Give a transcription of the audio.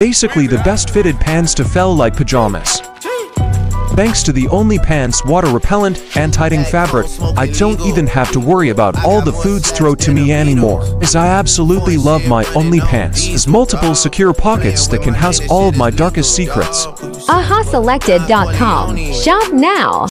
Basically the best fitted pants to fell like pajamas. Thanks to the Only Pants water repellent anti-ting fabric, I don't even have to worry about all the foods thrown to me anymore. As I absolutely love my Only Pants. as multiple secure pockets that can house all of my darkest secrets. AhaSelected.com. Shop now.